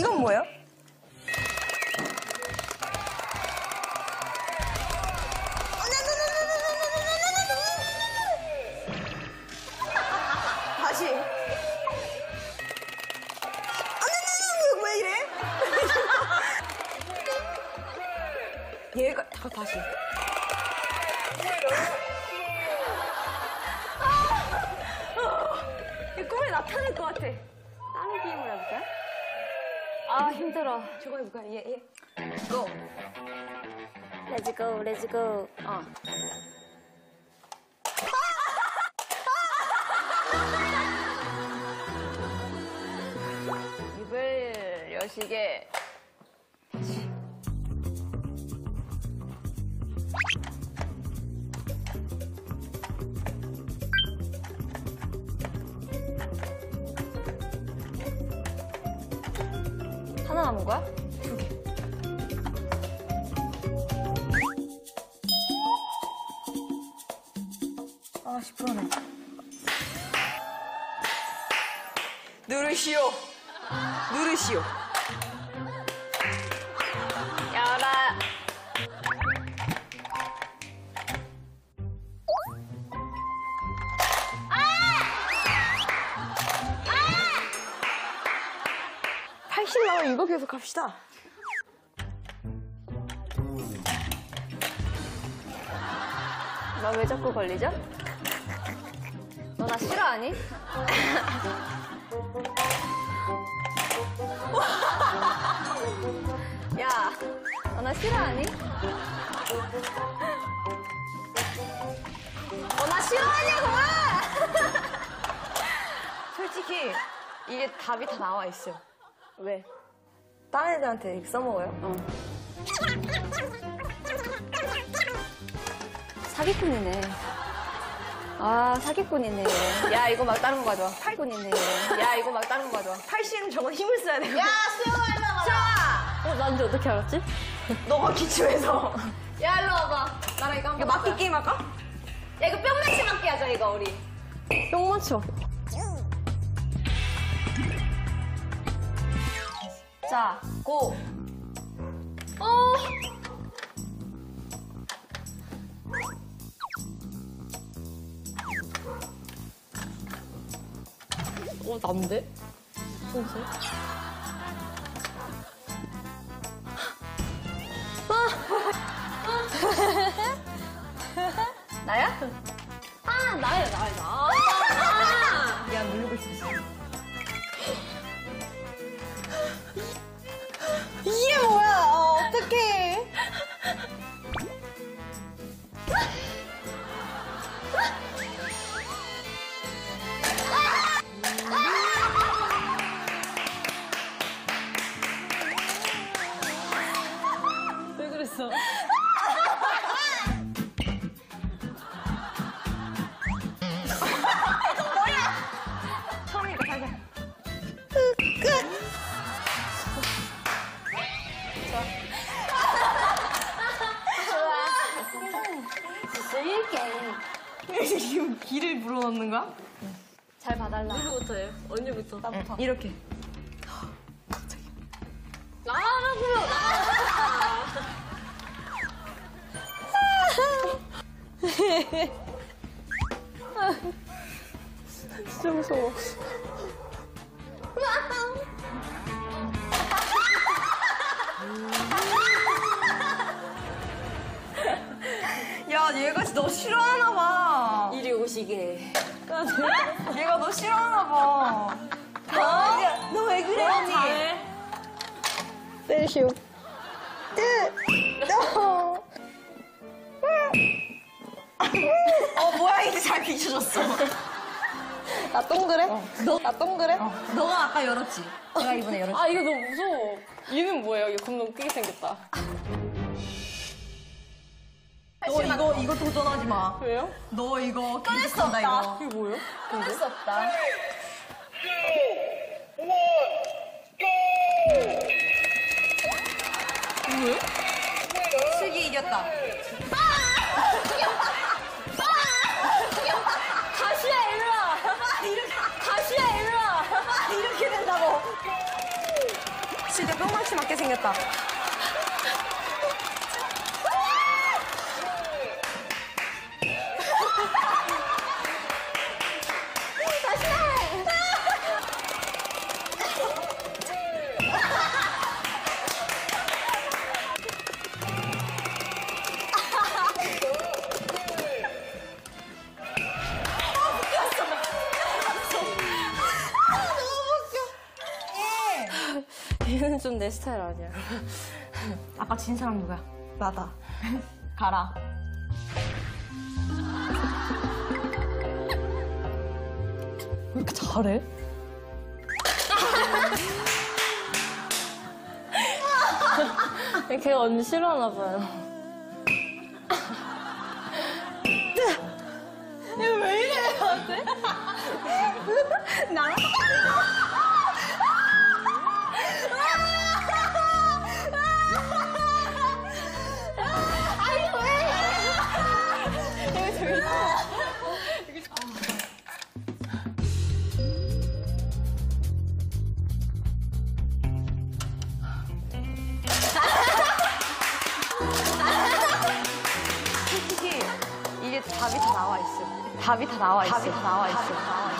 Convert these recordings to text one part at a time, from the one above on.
이건 뭐예요? 다시. 왜 이래? 얘가 다 다시. 이 꿈에 나타날 것 같아. 다른 게임을 해볼까요? 아 힘들어. 저거 해볼까? 얘, 얘. 고! Let's go, let's go. 어. 입을 여시게 하나 남은 거야? 두 개. 아, 시끄러네. 누르시오. 누르시오. 나오면 이거 계속 합시다. 나왜 자꾸 걸리죠? 너 나 싫어하니? 야, 너 나 싫어하니? 너 나 싫어하냐고! 솔직히 이게 답이 다 나와 있어요. 왜? 다른 애들한테 이렇게 써먹어요. 어. 사기꾼이네. 아, 사기꾼이네. 야, 이거 막 다른 거 가져와. 팔꾼이네. 야, 이거 막 다른 거 가져와. 팔 씨는 저거 힘을 써야 돼요. 야, 어, 나인지 어떻게 알았지? 너가 기초해서. 야, 일로 와봐. 나랑 이거 이거 한번 맞기 게임 할까? 야, 이거 뿅 맞춤 맞기 하자, 이거, 우리. 뿅 맞춰. 자, 고. 어. 어, 난데? 무슨 나야? 아, 나야, 나야, 나. 야, 누르고 있었어. 지금 기를 불어넣는 거야? 잘 봐달라. 누구부터예요? 언니부터. 나부터. 이렇게. 나라고요. 진짜 무서워. 야, 얘가 진짜 너 싫어하나 봐. 오시게. 얘가 너 싫어하나 봐. 아, 너왜 그래, 언니? 때리시오. 너. 어, 뭐야, 이제 잘 비춰줬어. 나 동그래? 너? 나 동그래? 너가 아까 열었지? 내가 이번에 열었지? 아, 이거 너무 무서워. 얘는 뭐예요? 이거 겁나 웃기게 생겼다. 너 이거, 이거 도전하지 마. 왜요? 너 이거 계속한다, 이거. 이게 뭐예요? 끊을 수 없다. 뭐예요? 슬기 이겼다. 다시야, 일로 와! 다시야, 일로 와! 이렇게 된다고. 진짜 뿅망치 맞게 생겼다. 얘는 좀 내 스타일 아니야. 아까 진 사람 누구야? 나다. 가라. 왜 이렇게 잘해? 걔가 언니 싫어하나 봐요. 나랑 솔직히 답이 다 나와 있어. 답이 다 나와 있어. 답이 다 나와 있어.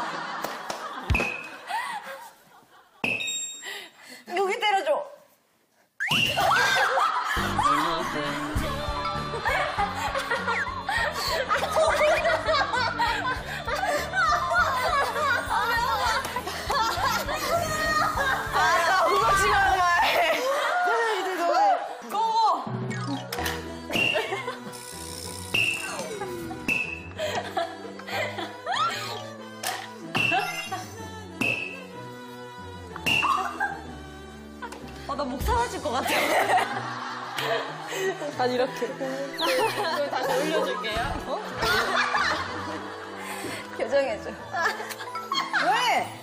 난 이렇게. 이걸 다시 올려줄게요. 어? 교정해줘. 왜?